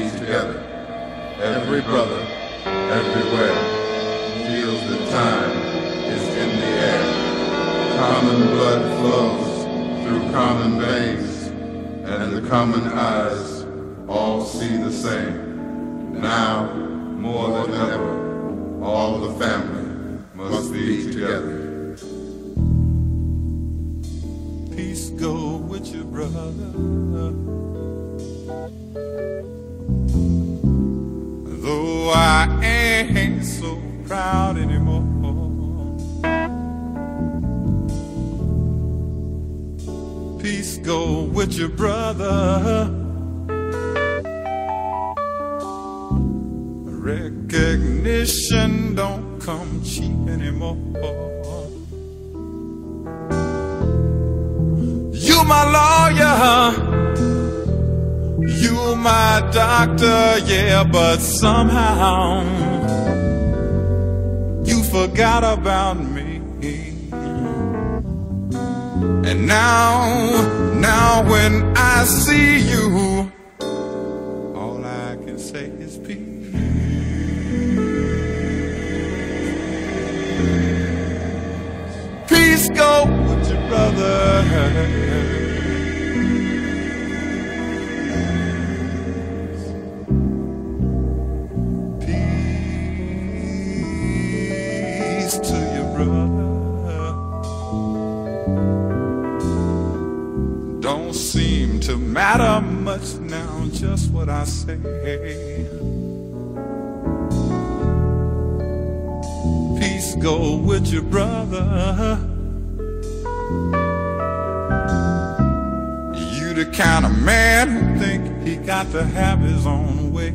these together. Every brother, everywhere, feels that time is in the air. Common blood flows through common veins, and the common eyes all see the same. Now, more than ever, all the family must be together. Peace go with your brother. Ain't so proud anymore. Peace go with your brother. Recognition don't come cheap anymore. You my lawyer, you my doctor, yeah, but somehow forgot about me. And now, now when I see you, all I can say is peace. Peace go with your brother. To matter much now, just what I say. Peace go with your brother. You the kind of man who think he got to have his own way.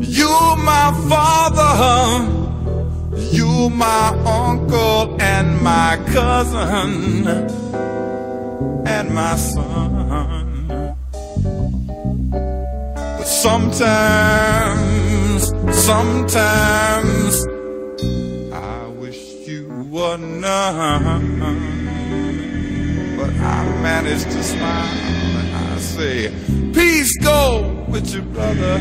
You my father, you my and my cousin and my son. But sometimes, sometimes I wish you were none. But I manage to smile and I say, Peace go with your brother.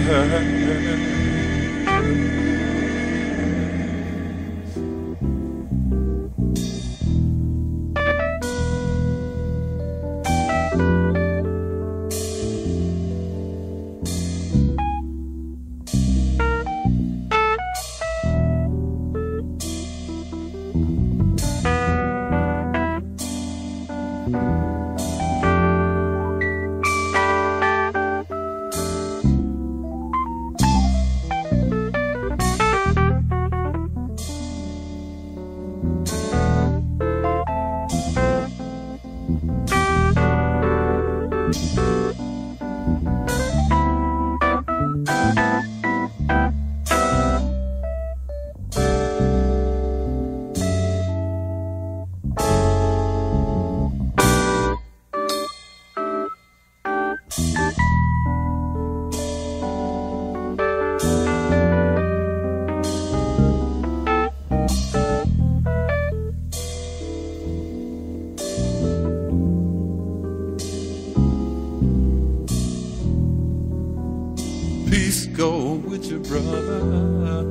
With your brother.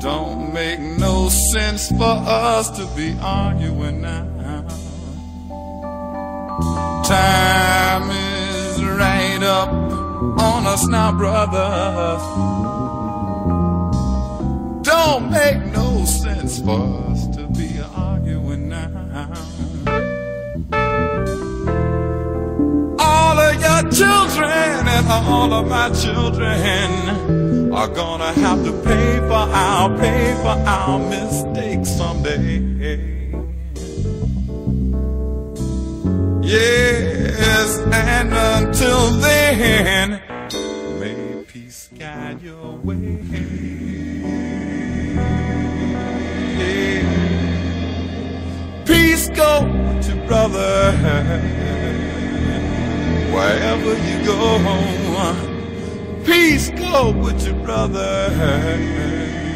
Don't make no sense for us to be arguing now. Time is right up on us now, brother. Don't make no sense for us to be arguing now. All of your children all of my children are gonna have to pay for our pay for our mistakes someday. Yes, and until then, may peace guide your way. Peace go to brother wherever you go. Peace go with your brother.